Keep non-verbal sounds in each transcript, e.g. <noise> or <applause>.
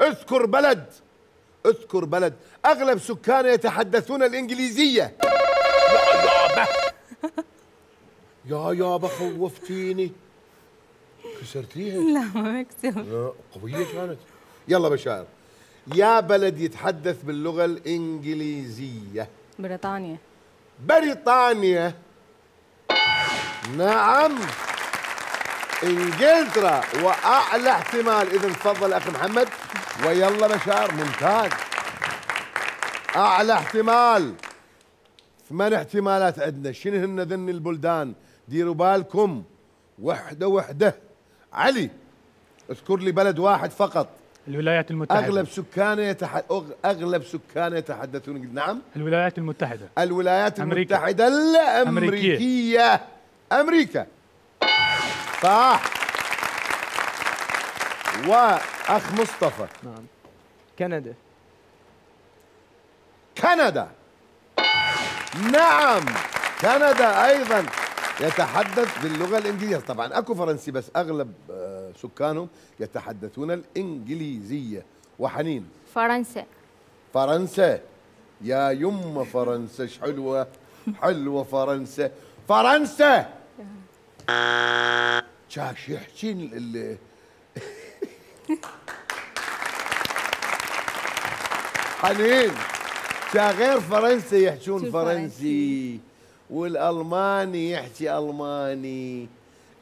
اذكر بلد اذكر بلد. أغلب سكانه يتحدثون الإنجليزية. يا يابا. <laughs> يا يابا خوفتيني. كسرتيها؟ لا ما مكسوف لا، قوية كانت. يلا بشاير يا بلد يتحدث باللغة الإنجليزية. بريطانيا. بريطانيا. نعم. إنجلترا. وأعلى احتمال. اذا تفضل أخي محمد. ويلا بشار ممتاز. أعلى احتمال. ثمان احتمالات عندنا. شنو هن ذن البلدان؟ ديروا بالكم. وحدة وحدة. علي اذكر لي بلد واحد فقط. الولايات المتحدة. أغلب سكانه يتح... أغ- أغلب سكانه يتحدثون. نعم. الولايات المتحدة. الولايات أمريكا. المتحدة الأمريكية. أمريكا. صح. وأخ مصطفى. نعم. كندا. كندا. نعم. كندا أيضا يتحدث باللغة الإنجليزية. طبعا أكو فرنسي بس أغلب آه، سكانهم يتحدثون الإنجليزية. وحنين. فرنسا. فرنسا. يا يمه فرنسا إيش حلوة؟ حلوة فرنسا. فرنسا. شاك يحكي ال- ال <laughs> حنين شا غير فرنسا يحكون شو فرنسي. والألماني يحكي ألماني.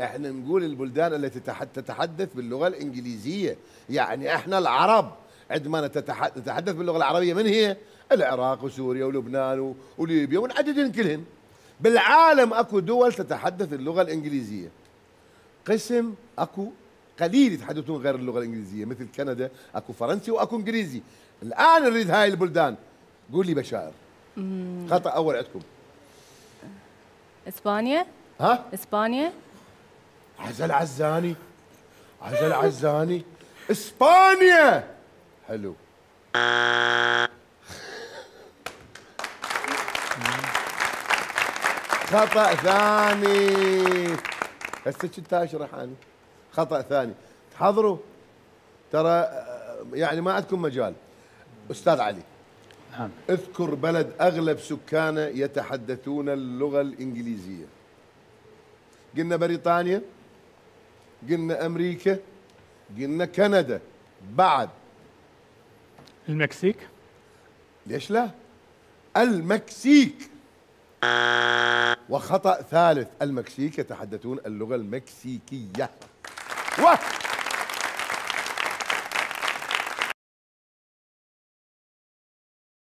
إحنا نقول البلدان التي تح- تتحدث باللغة الإنجليزية. يعني إحنا العرب عندما نتحدث باللغة العربية من هي؟ العراق وسوريا ولبنان وليبيا ونعددهم كلهن. بالعالم أكو دول تتحدث اللغة الإنجليزية. قسم أكو قليل يتحدثون غير اللغة الإنجليزية مثل كندا أكو فرنسي وأكو إنجليزي. الآن نريد هاي البلدان. قول لي بشائر خطا أول عندكم. إسبانيا؟ ها؟ إسبانيا؟ عزل عزاني. عزل عزاني. إسبانيا! حلو. خطأ ثاني. هسه كنت اشرح أنا خطأ ثاني. تحضروا. ترى يعني ما عندكم مجال. أستاذ علي. نعم. اذكر بلد أغلب سكانه يتحدثون اللغة الإنجليزية. قلنا بريطانيا. قلنا أمريكا. قلنا كندا. بعد. المكسيك؟ ليش لا؟ المكسيك. وخطأ ثالث. المكسيك يتحدثون اللغة المكسيكية. 五